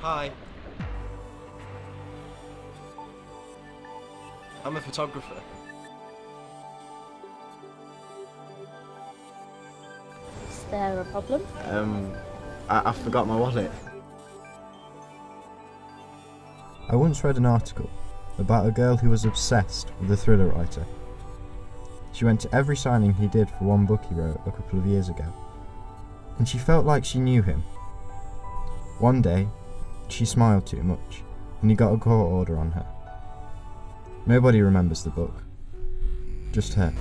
Hi. I'm a photographer. Is there a problem? Um, I, I forgot my wallet. I once read an article about a girl who was obsessed with a thriller writer. She went to every signing he did for one book he wrote a couple of years ago, and she felt like she knew him. One day, she smiled too much, and he got a court order on her. Nobody remembers the book. Just her.